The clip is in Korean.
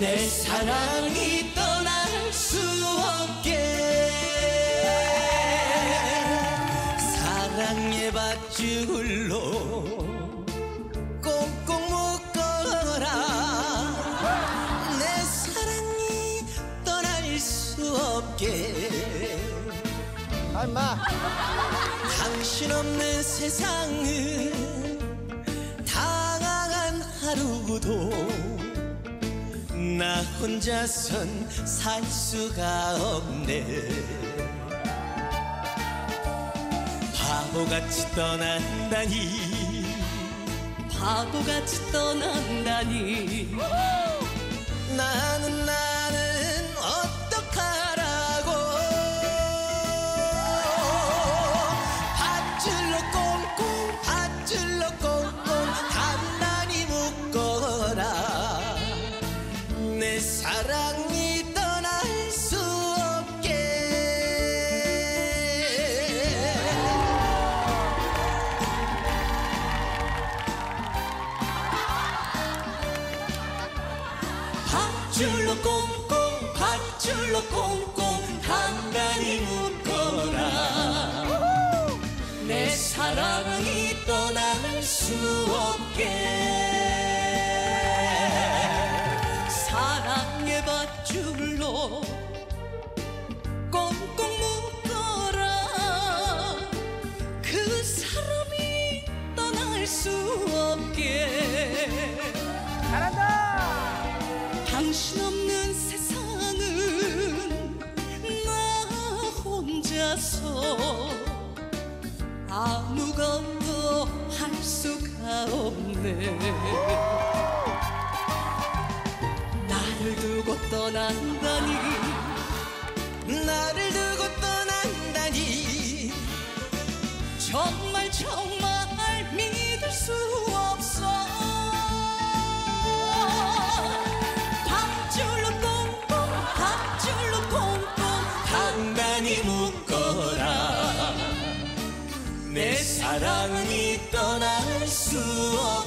사랑이 떠날 수 없게. 사랑의 밧줄로 꽁꽁 묶어라. 내 사랑이 떠날 수 없게. 아 임마. 당신 없는 세상은 당황한 하루도 나 혼자선 살 수가 없네. 바보같이 떠난다니. 바보같이 떠난다니 사랑이 떠날 수 없게. 밧줄로 꽁꽁 밧줄로 꽁꽁 단단히 묶어라. 내 사랑이 떠날 수 없게 수 없게. 잘한다. 당신 없는 세상은 나 혼자서 아무것도 할 수가 없네. 나를 두고 떠난다니 나를 사랑이 떠날 수 없게